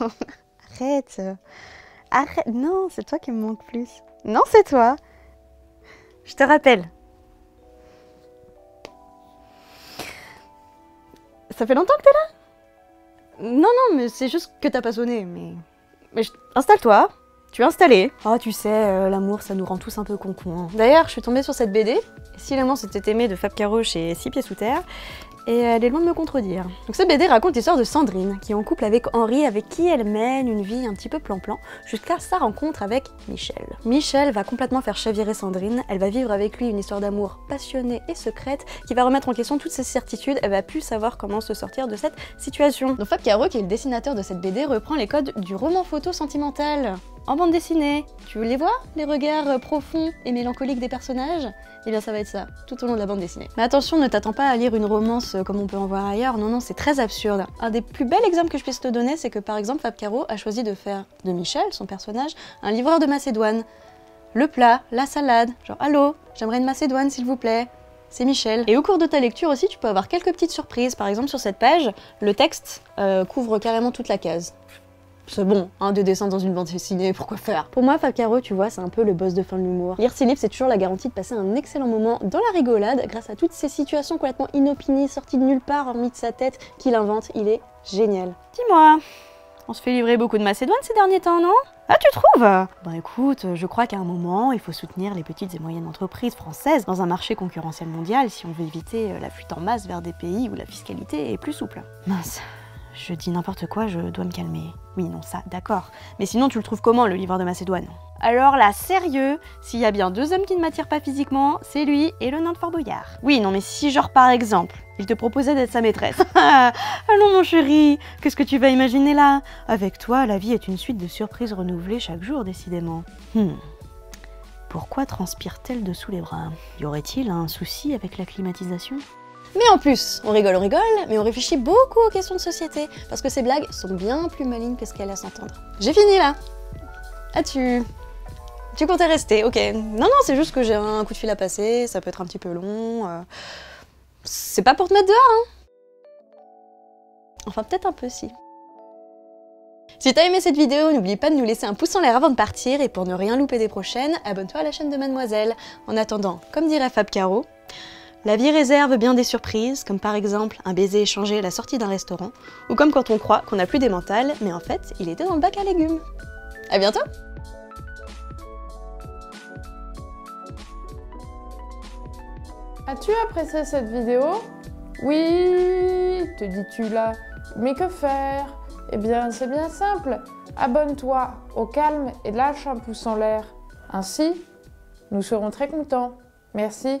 Arrête. Arrête. Non, c'est toi qui me manque plus. Non, c'est toi. Je te rappelle. Ça fait longtemps que t'es là? Non, non, mais c'est juste que t'as pas sonné. Mais, mais installe-toi. Tu es installé. Oh, tu sais, euh, l'amour, ça nous rend tous un peu concons. hein. D'ailleurs, je suis tombée sur cette BD. Si l'amour s'était aimé de Fab Caro chez Six Pieds Sous Terre. Et elle est loin de me contredire. Donc cette BD raconte l'histoire de Sandrine, qui est en couple avec Henri, avec qui elle mène une vie un petit peu plan-plan, jusqu'à sa rencontre avec Michel. Michel va complètement faire chavirer Sandrine, elle va vivre avec lui une histoire d'amour passionnée et secrète, qui va remettre en question toutes ses certitudes, elle va plus savoir comment se sortir de cette situation. Donc Fab Caro, qui est le dessinateur de cette BD, reprend les codes du roman photo sentimental. En bande dessinée, tu les vois Les regards euh, profonds et mélancoliques des personnages? Eh bien ça va être ça, tout au long de la bande dessinée. Mais attention, ne t'attends pas à lire une romance euh, comme on peut en voir ailleurs, non non, c'est très absurde. Un des plus bels exemples que je puisse te donner, c'est que par exemple Fab Caro a choisi de faire de Michel, son personnage, un livreur de Macédoine. Le plat, la salade, genre allô, j'aimerais une Macédoine s'il vous plaît. C'est Michel. Et au cours de ta lecture aussi, tu peux avoir quelques petites surprises. Par exemple, sur cette page, le texte euh, couvre carrément toute la case. C'est bon, hein, des dessins dans une bande dessinée, pourquoi faire? Pour moi, Fab Caro, tu vois, c'est un peu le boss de fin de l'humour. Lire ses livres, c'est toujours la garantie de passer un excellent moment dans la rigolade grâce à toutes ces situations complètement inopinées, sorties de nulle part, hormis de sa tête, qu'il invente. Il est génial. Dis-moi, on se fait livrer beaucoup de Macédoine ces derniers temps, non? Ah, tu trouves? Bah écoute, je crois qu'à un moment, il faut soutenir les petites et moyennes entreprises françaises dans un marché concurrentiel mondial si on veut éviter euh, la fuite en masse vers des pays où la fiscalité est plus souple. Mince, je dis n'importe quoi, je dois me calmer. Oui, non, ça, d'accord. Mais sinon, tu le trouves comment, le livreur de Macédoine? Alors là, sérieux, s'il y a bien deux hommes qui ne m'attirent pas physiquement, c'est lui et le nain de Fort Boyard. Oui, non, mais si, genre, par exemple, il te proposait d'être sa maîtresse. ah non, mon chéri, qu'est-ce que tu vas imaginer là? Avec toi, la vie est une suite de surprises renouvelées chaque jour, décidément. Hmm. Pourquoi transpire-t-elle dessous les bras? Y aurait-il un souci avec la climatisation mais en plus, on rigole, on rigole, mais on réfléchit beaucoup aux questions de société, parce que ces blagues sont bien plus malines que ce qu'elles laissent entendre. J'ai fini là Ah tu... Tu comptais rester, ok. Non, non, c'est juste que j'ai un coup de fil à passer, ça peut être un petit peu long. euh. C'est pas pour te mettre dehors, hein Enfin, peut-être un peu si. Si t'as aimé cette vidéo, n'oublie pas de nous laisser un pouce en l'air avant de partir, et pour ne rien louper des prochaines, abonne-toi à la chaîne de Mademoiselle. En attendant, comme dirait Fab Caro, la vie réserve bien des surprises, comme par exemple un baiser échangé à la sortie d'un restaurant, ou comme quand on croit qu'on n'a plus des mentales, mais en fait, il était dans le bac à légumes. À bientôt As-tu apprécié cette vidéo? Oui, te dis-tu là. Mais que faire? Eh bien, c'est bien simple. Abonne-toi au calme et lâche un pouce en l'air. Ainsi, nous serons très contents. Merci.